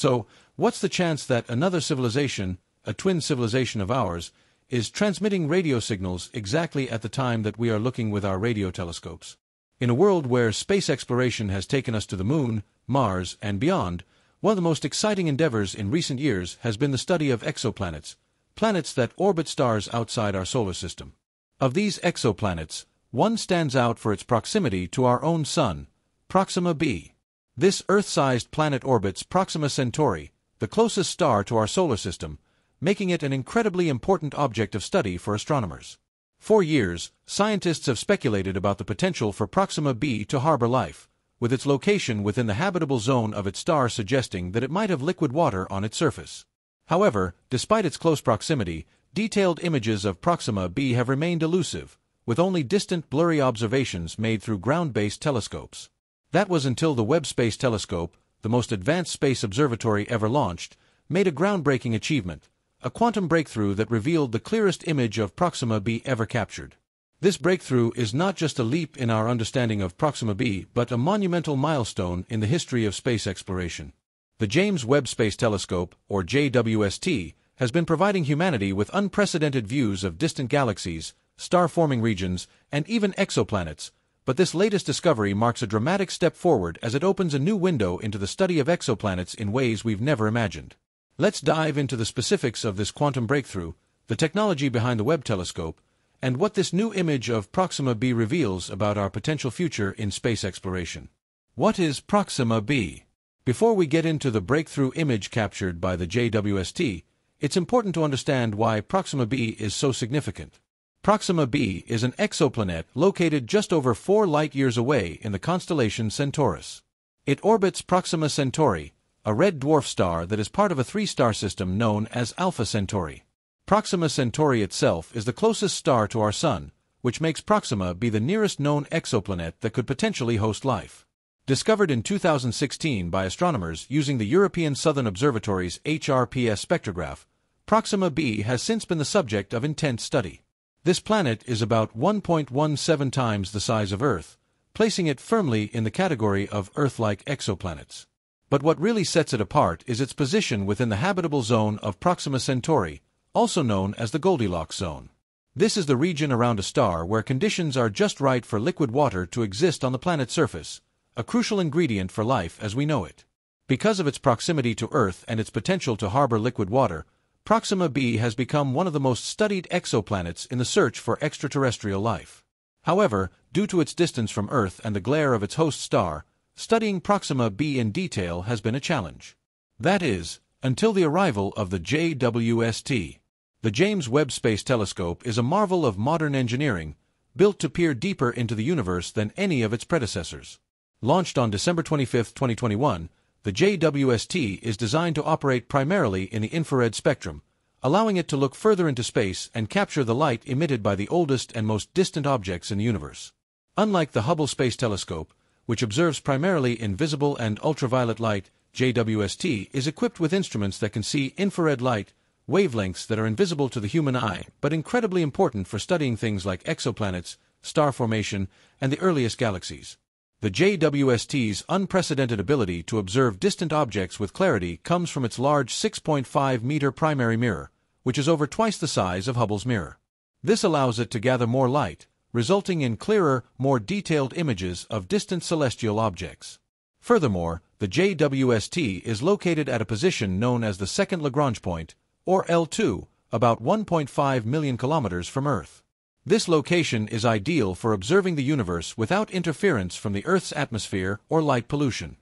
So, what's the chance that another civilization, a twin civilization of ours, is transmitting radio signals exactly at the time that we are looking with our radio telescopes? In a world where space exploration has taken us to the moon, Mars, and beyond, one of the most exciting endeavors in recent years has been the study of exoplanets, planets that orbit stars outside our solar system. Of these exoplanets, one stands out for its proximity to our own Sun, Proxima b. This Earth-sized planet orbits Proxima Centauri, the closest star to our solar system, making it an incredibly important object of study for astronomers. For years, scientists have speculated about the potential for Proxima b to harbor life, with its location within the habitable zone of its star suggesting that it might have liquid water on its surface. However, despite its close proximity, detailed images of Proxima b have remained elusive, with only distant blurry observations made through ground-based telescopes. That was until the Webb Space Telescope, the most advanced space observatory ever launched, made a groundbreaking achievement, a quantum breakthrough that revealed the clearest image of Proxima b ever captured. This breakthrough is not just a leap in our understanding of Proxima b, but a monumental milestone in the history of space exploration. The James Webb Space Telescope, or JWST, has been providing humanity with unprecedented views of distant galaxies, star-forming regions, and even exoplanets, but this latest discovery marks a dramatic step forward as it opens a new window into the study of exoplanets in ways we've never imagined. Let's dive into the specifics of this quantum breakthrough, the technology behind the Webb telescope, and what this new image of Proxima b reveals about our potential future in space exploration. What is Proxima b? Before we get into the breakthrough image captured by the JWST, it's important to understand why Proxima b is so significant. Proxima b is an exoplanet located just over four light-years away in the constellation Centaurus. It orbits Proxima Centauri, a red dwarf star that is part of a three-star system known as Alpha Centauri. Proxima Centauri itself is the closest star to our Sun, which makes Proxima b the nearest known exoplanet that could potentially host life. Discovered in 2016 by astronomers using the European Southern Observatory's HARPS spectrograph, Proxima b has since been the subject of intense study. This planet is about 1.17 times the size of Earth, placing it firmly in the category of Earth-like exoplanets. But what really sets it apart is its position within the habitable zone of Proxima Centauri, also known as the Goldilocks zone. This is the region around a star where conditions are just right for liquid water to exist on the planet's surface, a crucial ingredient for life as we know it. Because of its proximity to Earth and its potential to harbor liquid water, Proxima b has become one of the most studied exoplanets in the search for extraterrestrial life. However, due to its distance from Earth and the glare of its host star, studying Proxima b in detail has been a challenge. That is, until the arrival of the JWST. The James Webb Space Telescope is a marvel of modern engineering, built to peer deeper into the universe than any of its predecessors. Launched on December 25, 2021, the JWST is designed to operate primarily in the infrared spectrum, allowing it to look further into space and capture the light emitted by the oldest and most distant objects in the universe. Unlike the Hubble Space Telescope, which observes primarily in visible and ultraviolet light, JWST is equipped with instruments that can see infrared light, wavelengths that are invisible to the human eye, but incredibly important for studying things like exoplanets, star formation, and the earliest galaxies. The JWST's unprecedented ability to observe distant objects with clarity comes from its large 6.5-meter primary mirror, which is over twice the size of Hubble's mirror. This allows it to gather more light, resulting in clearer, more detailed images of distant celestial objects. Furthermore, the JWST is located at a position known as the second Lagrange point, or L2, about 1.5 million kilometers from Earth. This location is ideal for observing the universe without interference from the Earth's atmosphere or light pollution.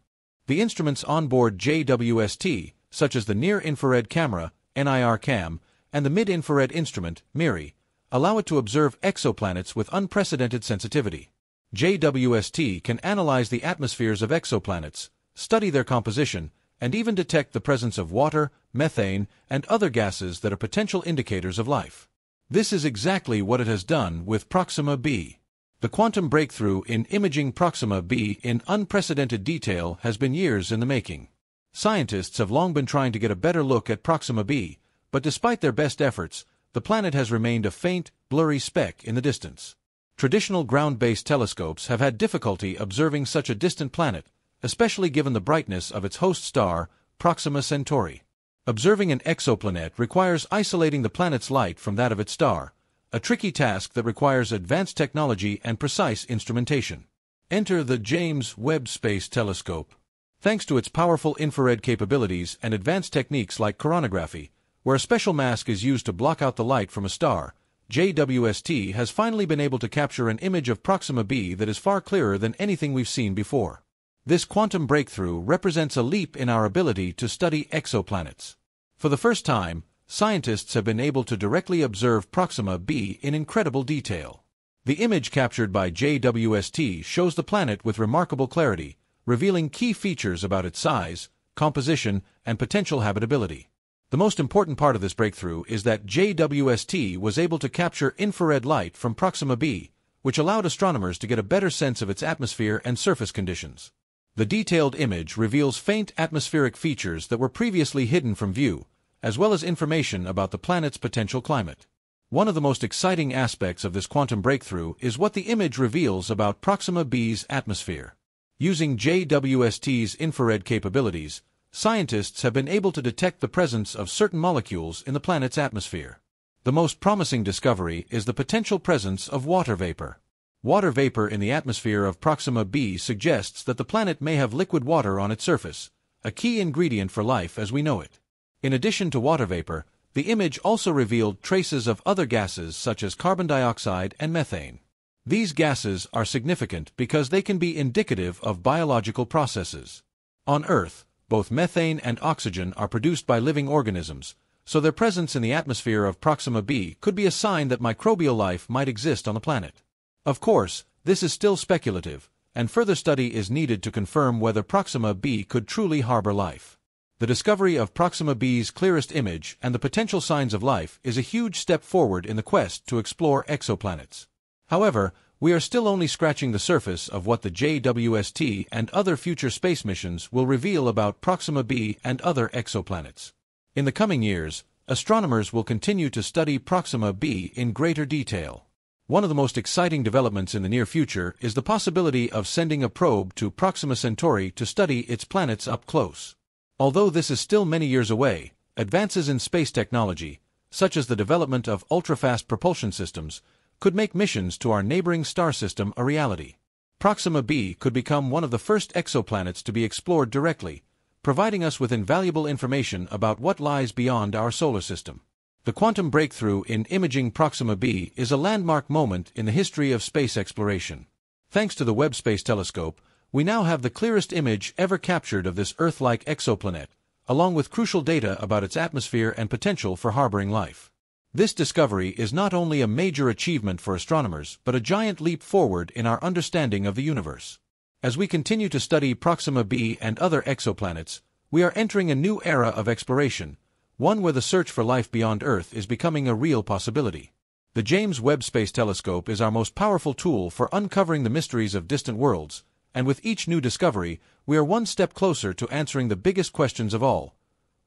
The instruments on board JWST, such as the Near-Infrared Camera, NIR-CAM, and the Mid-Infrared Instrument, MIRI, allow it to observe exoplanets with unprecedented sensitivity. JWST can analyze the atmospheres of exoplanets, study their composition, and even detect the presence of water, methane, and other gases that are potential indicators of life. This is exactly what it has done with Proxima b. The quantum breakthrough in imaging Proxima b in unprecedented detail has been years in the making. Scientists have long been trying to get a better look at Proxima b, but despite their best efforts, the planet has remained a faint, blurry speck in the distance. Traditional ground-based telescopes have had difficulty observing such a distant planet, especially given the brightness of its host star, Proxima Centauri. Observing an exoplanet requires isolating the planet's light from that of its star, a tricky task that requires advanced technology and precise instrumentation. Enter the James Webb Space Telescope. Thanks to its powerful infrared capabilities and advanced techniques like coronagraphy, where a special mask is used to block out the light from a star, JWST has finally been able to capture an image of Proxima b that is far clearer than anything we've seen before. This quantum breakthrough represents a leap in our ability to study exoplanets. For the first time, scientists have been able to directly observe Proxima b in incredible detail. The image captured by JWST shows the planet with remarkable clarity, revealing key features about its size, composition, and potential habitability. The most important part of this breakthrough is that JWST was able to capture infrared light from Proxima b, which allowed astronomers to get a better sense of its atmosphere and surface conditions. The detailed image reveals faint atmospheric features that were previously hidden from view, as well as information about the planet's potential climate. One of the most exciting aspects of this quantum breakthrough is what the image reveals about Proxima b's atmosphere. Using JWST's infrared capabilities, scientists have been able to detect the presence of certain molecules in the planet's atmosphere. The most promising discovery is the potential presence of water vapor. Water vapor in the atmosphere of Proxima b suggests that the planet may have liquid water on its surface, a key ingredient for life as we know it. In addition to water vapor, the image also revealed traces of other gases such as carbon dioxide and methane. These gases are significant because they can be indicative of biological processes. On Earth, both methane and oxygen are produced by living organisms, so their presence in the atmosphere of Proxima b could be a sign that microbial life might exist on the planet. Of course, this is still speculative, and further study is needed to confirm whether Proxima b could truly harbor life. The discovery of Proxima b's clearest image and the potential signs of life is a huge step forward in the quest to explore exoplanets. However, we are still only scratching the surface of what the JWST and other future space missions will reveal about Proxima b and other exoplanets. In the coming years, astronomers will continue to study Proxima b in greater detail. One of the most exciting developments in the near future is the possibility of sending a probe to Proxima Centauri to study its planets up close. Although this is still many years away, advances in space technology, such as the development of ultra-fast propulsion systems, could make missions to our neighboring star system a reality. Proxima b could become one of the first exoplanets to be explored directly, providing us with invaluable information about what lies beyond our solar system. The quantum breakthrough in imaging Proxima b is a landmark moment in the history of space exploration. Thanks to the Webb Space Telescope, we now have the clearest image ever captured of this Earth-like exoplanet, along with crucial data about its atmosphere and potential for harboring life. This discovery is not only a major achievement for astronomers, but a giant leap forward in our understanding of the universe. As we continue to study Proxima b and other exoplanets, we are entering a new era of exploration, one where the search for life beyond Earth is becoming a real possibility. The James Webb Space Telescope is our most powerful tool for uncovering the mysteries of distant worlds, and with each new discovery, we are one step closer to answering the biggest questions of all.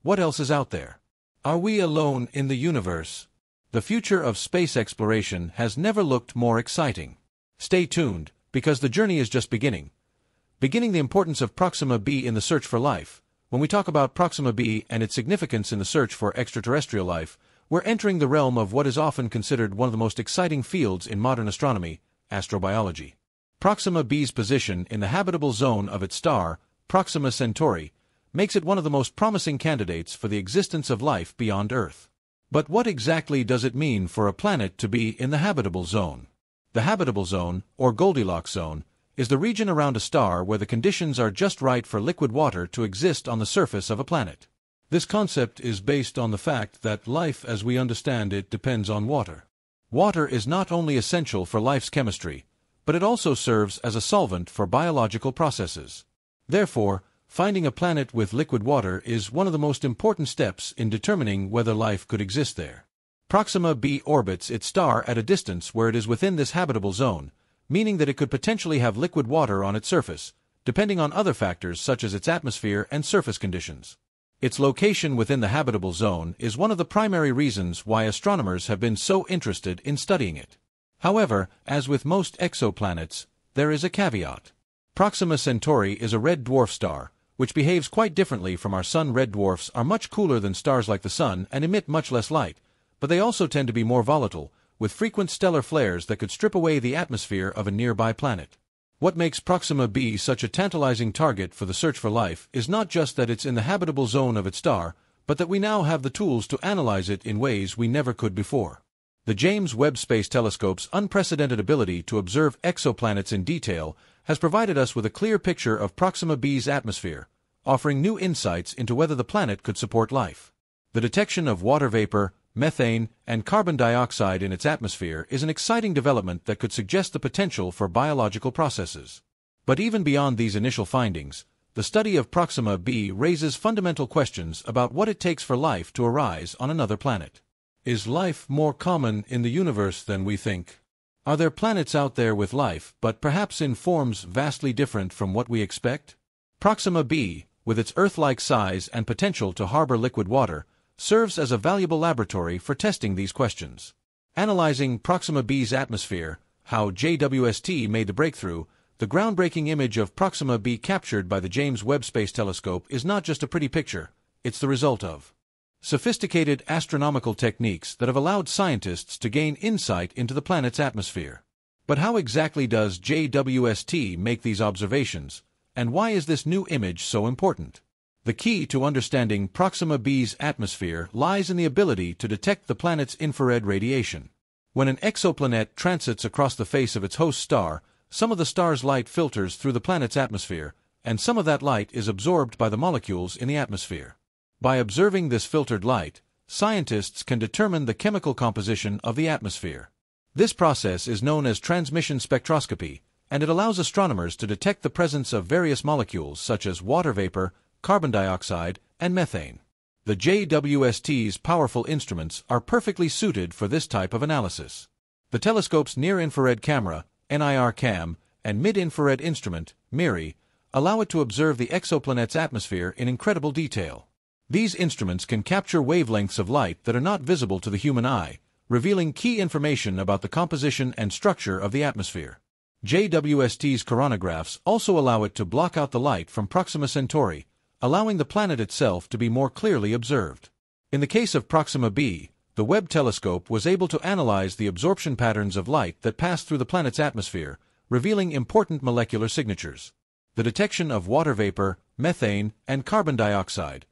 What else is out there? Are we alone in the universe? The future of space exploration has never looked more exciting. Stay tuned, because the journey is just beginning. Beginning the importance of Proxima b in the search for life. When we talk about Proxima b and its significance in the search for extraterrestrial life, we're entering the realm of what is often considered one of the most exciting fields in modern astronomy, astrobiology. Proxima b's position in the habitable zone of its star, Proxima Centauri, makes it one of the most promising candidates for the existence of life beyond Earth. But what exactly does it mean for a planet to be in the habitable zone? The habitable zone, or Goldilocks zone, is the region around a star where the conditions are just right for liquid water to exist on the surface of a planet. This concept is based on the fact that life as we understand it depends on water. Water is not only essential for life's chemistry, but it also serves as a solvent for biological processes. Therefore, Finding a planet with liquid water is one of the most important steps in determining whether life could exist there. Proxima b orbits its star at a distance where it is within this habitable zone, meaning that it could potentially have liquid water on its surface, depending on other factors such as its atmosphere and surface conditions. Its location within the habitable zone is one of the primary reasons why astronomers have been so interested in studying it. However, as with most exoplanets, there is a caveat. Proxima Centauri is a red dwarf star, which behaves quite differently from our sun red dwarfs are much cooler than stars like the sun and emit much less light, but they also tend to be more volatile, with frequent stellar flares that could strip away the atmosphere of a nearby planet. What makes Proxima b such a tantalizing target for the search for life is not just that it's in the habitable zone of its star, but that we now have the tools to analyze it in ways we never could before. The James Webb Space Telescope's unprecedented ability to observe exoplanets in detail has provided us with a clear picture of Proxima b's atmosphere, offering new insights into whether the planet could support life. The detection of water vapor, methane, and carbon dioxide in its atmosphere is an exciting development that could suggest the potential for biological processes. But even beyond these initial findings, the study of Proxima b raises fundamental questions about what it takes for life to arise on another planet. Is life more common in the universe than we think? Are there planets out there with life, but perhaps in forms vastly different from what we expect? Proxima b, with its Earth-like size and potential to harbor liquid water, serves as a valuable laboratory for testing these questions. Analyzing Proxima b's atmosphere, how JWST made the breakthrough, the groundbreaking image of Proxima b captured by the James Webb Space Telescope is not just a pretty picture, it's the result of sophisticated astronomical techniques that have allowed scientists to gain insight into the planet's atmosphere. But how exactly does JWST make these observations, and why is this new image so important? The key to understanding Proxima b's atmosphere lies in the ability to detect the planet's infrared radiation. When an exoplanet transits across the face of its host star, some of the star's light filters through the planet's atmosphere, and some of that light is absorbed by the molecules in the atmosphere. By observing this filtered light, scientists can determine the chemical composition of the atmosphere. This process is known as transmission spectroscopy, and it allows astronomers to detect the presence of various molecules such as water vapor, carbon dioxide, and methane. The JWST's powerful instruments are perfectly suited for this type of analysis. The telescope's near-infrared camera, NIR-CAM, and mid-infrared instrument, MIRI, allow it to observe the exoplanet's atmosphere in incredible detail. These instruments can capture wavelengths of light that are not visible to the human eye, revealing key information about the composition and structure of the atmosphere. JWST's coronagraphs also allow it to block out the light from Proxima Centauri, allowing the planet itself to be more clearly observed. In the case of Proxima b, the Webb telescope was able to analyze the absorption patterns of light that pass through the planet's atmosphere, revealing important molecular signatures. The detection of water vapor, methane, and carbon dioxide,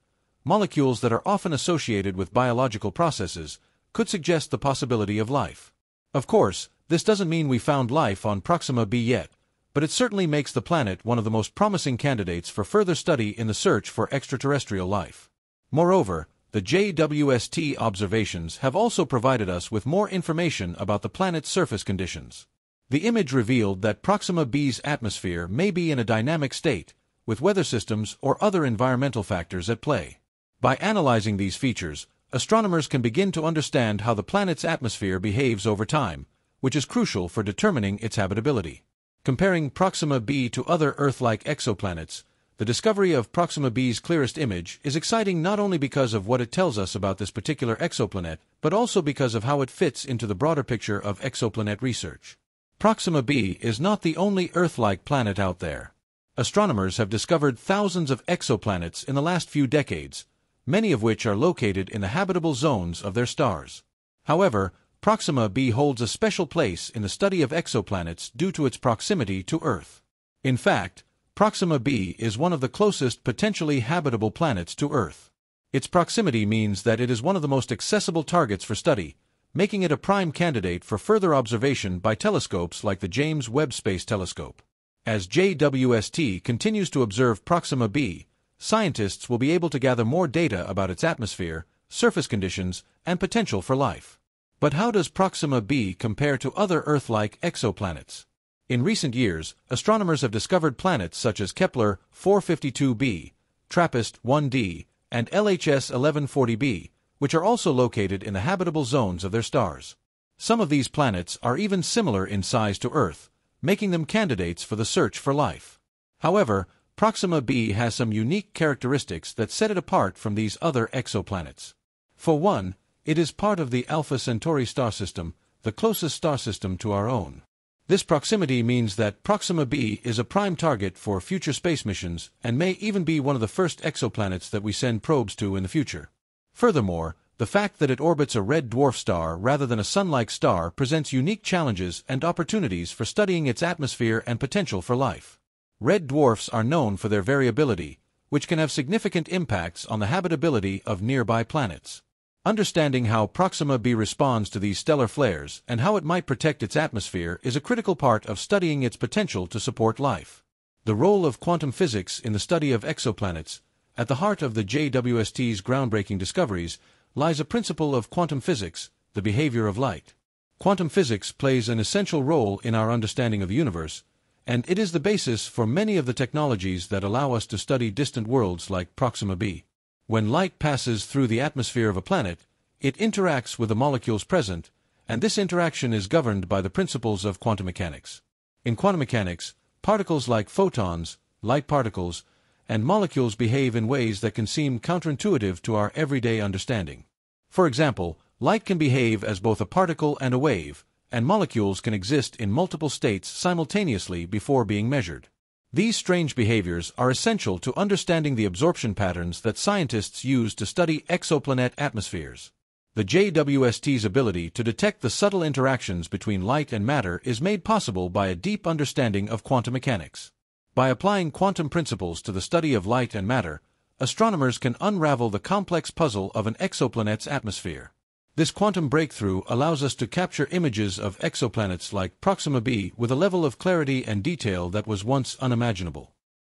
molecules that are often associated with biological processes, could suggest the possibility of life. Of course, this doesn't mean we found life on Proxima b yet, but it certainly makes the planet one of the most promising candidates for further study in the search for extraterrestrial life. Moreover, the JWST observations have also provided us with more information about the planet's surface conditions. The image revealed that Proxima b's atmosphere may be in a dynamic state, with weather systems or other environmental factors at play. By analyzing these features, astronomers can begin to understand how the planet's atmosphere behaves over time, which is crucial for determining its habitability. Comparing Proxima b to other Earth-like exoplanets, the discovery of Proxima b's clearest image is exciting not only because of what it tells us about this particular exoplanet, but also because of how it fits into the broader picture of exoplanet research. Proxima b is not the only Earth-like planet out there. Astronomers have discovered thousands of exoplanets in the last few decades, many of which are located in the habitable zones of their stars. However, Proxima b holds a special place in the study of exoplanets due to its proximity to Earth. In fact, Proxima b is one of the closest potentially habitable planets to Earth. Its proximity means that it is one of the most accessible targets for study, making it a prime candidate for further observation by telescopes like the James Webb Space Telescope. As JWST continues to observe Proxima b, scientists will be able to gather more data about its atmosphere, surface conditions, and potential for life. But how does Proxima b compare to other Earth-like exoplanets? In recent years, astronomers have discovered planets such as Kepler 452b, TRAPPIST 1d, and LHS 1140b, which are also located in the habitable zones of their stars. Some of these planets are even similar in size to Earth, making them candidates for the search for life. However, Proxima b has some unique characteristics that set it apart from these other exoplanets. For one, it is part of the Alpha Centauri star system, the closest star system to our own. This proximity means that Proxima b is a prime target for future space missions and may even be one of the first exoplanets that we send probes to in the future. Furthermore, the fact that it orbits a red dwarf star rather than a sun-like star presents unique challenges and opportunities for studying its atmosphere and potential for life. Red dwarfs are known for their variability, which can have significant impacts on the habitability of nearby planets. Understanding how Proxima b responds to these stellar flares and how it might protect its atmosphere is a critical part of studying its potential to support life. The role of quantum physics in the study of exoplanets, at the heart of the JWST's groundbreaking discoveries, lies a principle of quantum physics, the behavior of light. Quantum physics plays an essential role in our understanding of the universe, and it is the basis for many of the technologies that allow us to study distant worlds like Proxima b. When light passes through the atmosphere of a planet, it interacts with the molecules present, and this interaction is governed by the principles of quantum mechanics. In quantum mechanics, particles like photons, light particles, and molecules behave in ways that can seem counterintuitive to our everyday understanding. For example, light can behave as both a particle and a wave, and molecules can exist in multiple states simultaneously before being measured. These strange behaviors are essential to understanding the absorption patterns that scientists use to study exoplanet atmospheres. The JWST's ability to detect the subtle interactions between light and matter is made possible by a deep understanding of quantum mechanics. By applying quantum principles to the study of light and matter, astronomers can unravel the complex puzzle of an exoplanet's atmosphere. This quantum breakthrough allows us to capture images of exoplanets like Proxima b with a level of clarity and detail that was once unimaginable.